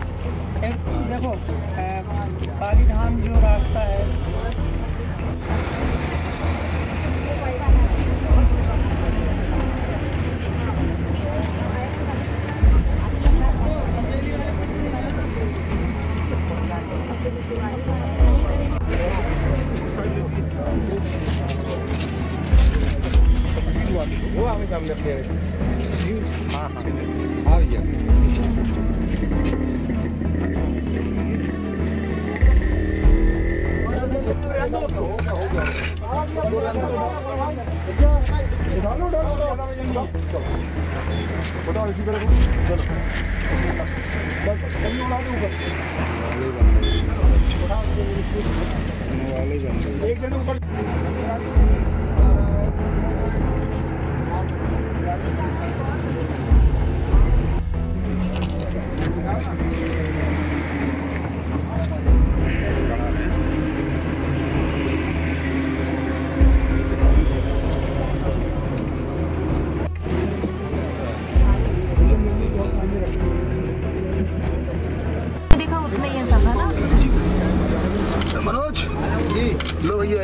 देखो अ, काली धाम जो रास्ता है वो आगे सामने अपने हाँ। हाँ आ भैया। एक जन ऊपर।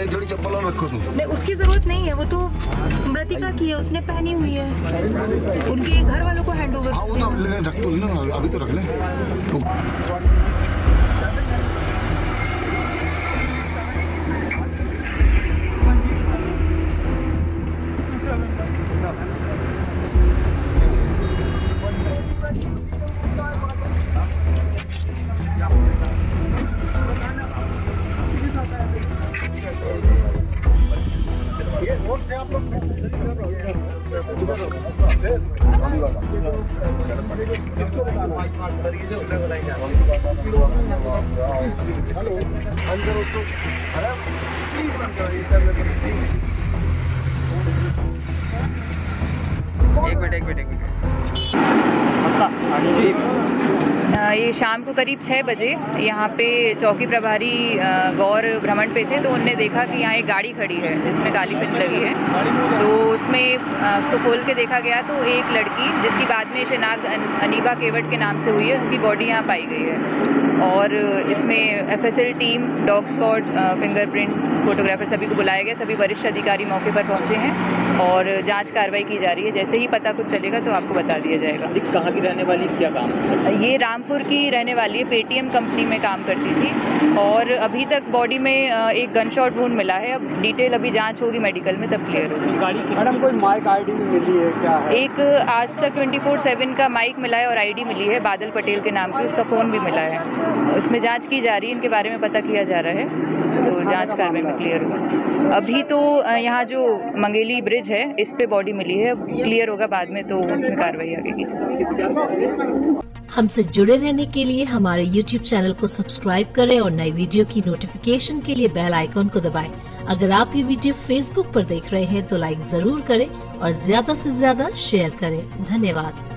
एक जोड़ी चप्पल और रखो तुम। नहीं उसकी ज़रूरत नहीं है वो तो मृतिका की है उसने पहनी हुई है। उनके घर वालों को हैंड ओवर हाँ। वो तो रख तो लेना अभी तो रख ले। तो हेलो एक मिनट एक मिनट एक मिनट। अ, ये शाम को करीब छः बजे यहाँ पे चौकी प्रभारी गौर भ्रमण पे थे तो उनने देखा कि यहाँ एक गाड़ी खड़ी है, जिसमें काली पिंच लगी है। तो उसमें उसको खोल के देखा गया तो एक लड़की, जिसकी बाद में अन- अनीबा केवट के नाम से हुई है, उसकी बॉडी यहाँ पाई गई है। और इसमें FSL team dog squad fingerprint photographer सभी को बुलाया गया सभी वरिष्ठ अधिकारी मौके पर पहुँचे हैं और जाँच कार्रवाई की जा रही है। जैसे ही पता कुछ चलेगा तो आपको बता दिया जाएगा। कहाँ की रहने वाली क्या काम ये रामपुर की रहने वाली है पेटीएम कंपनी में काम करती थी और अभी तक बॉडी में एक गन शॉट वूंड मिला है। अब डिटेल अभी जाँच होगी मेडिकल में तब क्लियर होगी। मैडम कोई माइक आईडी भी मिली है क्या है? एक आज तक 24/7 का माइक मिला है और आईडी मिली है बादल पटेल के नाम की उसका फ़ोन भी मिला है। उसमें जाँच की जा रही है इनके बारे में पता किया जा रहा है। जाँच कार्रवाई में क्लियर होगा अभी तो यहाँ जो मंगेली ब्रिज है इस पे बॉडी मिली है। क्लियर होगा बाद में तो उसमें कार्रवाई आगे की जाएगी। हमसे जुड़े रहने के लिए हमारे YouTube चैनल को सब्सक्राइब करें और नई वीडियो की नोटिफिकेशन के लिए बेल आइकॉन को दबाएँ। अगर आप ये वीडियो Facebook पर देख रहे हैं तो लाइक ज़रूर करें और ज़्यादा से ज़्यादा शेयर करें। धन्यवाद।